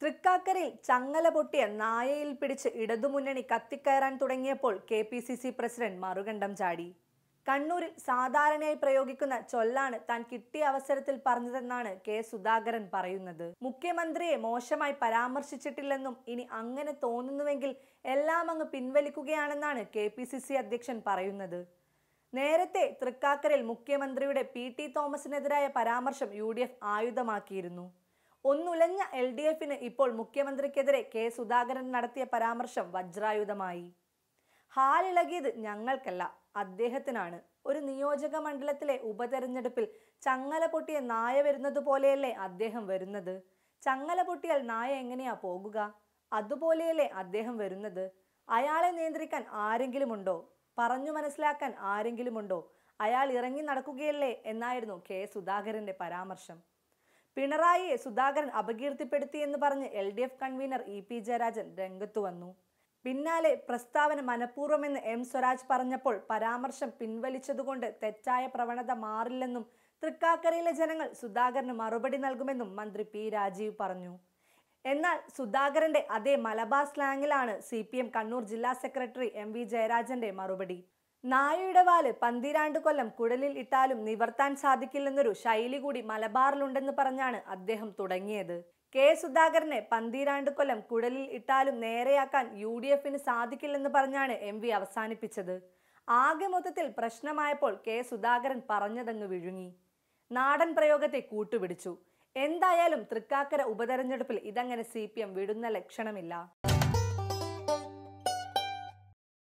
തൃക്കാക്കരയിൽ ചങ്ങല പൊട്ടിയ നായയിൽ പിടിച്ച് ഇടതുമുന്നണി കത്തിക്കയറാൻ തുടങ്ങിയപ്പോൾ K P C C president മറുകണ്ഠം ചാടി. കണ്ണൂരിൽ സാധാരണയായി പ്രയോഗിക്കുന്ന ചൊല്ലാണ് താൻ കിട്ടിയ അവസരത്തിൽ പറഞ്ഞതെന്നാണ് കെ സുധാകരൻ പറയുന്നത്. മുഖ്യമന്ത്രിയെ മോശമായി പരാമർശിച്ചിട്ടില്ലെന്നും ഇനി അങ്ങനെ തോന്നുന്നുവെങ്കിൽ എല്ലാം അങ്ങ് പിൻവലിക്കുകയാണെന്നാണ് കെ പി സി സി അധ്യക്ഷൻ പറയുന്നത്. നേരത്തെ തൃക്കാക്കരയിൽ മുഖ്യമന്ത്രിയുടെ പി ടി തോമസിനെതിരായ പരാമർശം യു ഡി എഫ് ആയുധമാക്കിയിരുന്നു. ഒന്നുലഞ്ഞ എൽ ഡി എഫിന് ഇപ്പോൾ മുഖ്യമന്ത്രിക്കെതിരെ കെ സുധാകരൻ നടത്തിയ പരാമർശം വജ്രായുധമായി. ഹാലിളകിയത് ഞങ്ങൾക്കല്ല അദ്ദേഹത്തിനാണ്. ഒരു നിയോജക മണ്ഡലത്തിലെ ഉപതെരഞ്ഞെടുപ്പിൽ ചങ്ങല പൊട്ടിയ നായ വരുന്നത് പോലെയല്ലേ അദ്ദേഹം വരുന്നത്? ചങ്ങല പൊട്ടിയാൽ നായ എങ്ങനെയാ പോകുക? അതുപോലെയല്ലേ അദ്ദേഹം വരുന്നത്? അയാളെ നിയന്ത്രിക്കാൻ ആരെങ്കിലുമുണ്ടോ? പറഞ്ഞു മനസ്സിലാക്കാൻ ആരെങ്കിലുമുണ്ടോ? അയാൾ ഇറങ്ങി നടക്കുകയല്ലേ എന്നായിരുന്നു കെ സുധാകരന്റെ പരാമർശം. പിണറായിയെ സുധാകരൻ അപകീർത്തിപ്പെടുത്തിയെന്ന് പറഞ്ഞ് L D F convener E P Jayarajan രംഗത്തു വന്നു. പിന്നാലെ പ്രസ്താവന മനഃപൂർവമെന്ന് എം സ്വരാജ് പറഞ്ഞപ്പോൾ പരാമർശം പിൻവലിച്ചതുകൊണ്ട് തെറ്റായ പ്രവണത മാറില്ലെന്നും തൃക്കാക്കരയിലെ ജനങ്ങൾ സുധാകരന് മറുപടി നൽകുമെന്നും മന്ത്രി പി രാജീവ് പറഞ്ഞു. എന്നാൽ സുധാകരന്റെ അതേ മലബാർ സ്ലാങ്ങിലാണ് സി കണ്ണൂർ ജില്ലാ സെക്രട്ടറി എം വി ജയരാജന്റെ മറുപടി. നായയുടെ വാൽ പന്തിരാണ്ട് കൊല്ലം കുടലിൽ ഇട്ടാലും നിവർത്താൻ സാധിക്കില്ലെന്നൊരു ശൈലി കൂടി മലബാറിലുണ്ടെന്ന് പറഞ്ഞാണ് അദ്ദേഹം തുടങ്ങിയത്. കെ. സുധാകരനെ പന്തിരാണ്ട് കൊല്ലം കുടലിൽ ഇട്ടാലും നേരെയാക്കാൻ യു ഡി എഫിന് സാധിക്കില്ലെന്ന് പറഞ്ഞാണ് എം വി അവസാനിപ്പിച്ചത്. ആകെ മൊത്തത്തിൽ പ്രശ്നമായപ്പോൾ കെ. സുധാകരൻ പറഞ്ഞതങ്ങ് വിഴുങ്ങി. നാടൻ പ്രയോഗത്തെ കൂട്ടുപിടിച്ചു. എന്തായാലും തൃക്കാക്കര ഉപതെരഞ്ഞെടുപ്പിൽ ഇതങ്ങനെ സി പി എം വിടുന്ന ലക്ഷണമില്ല.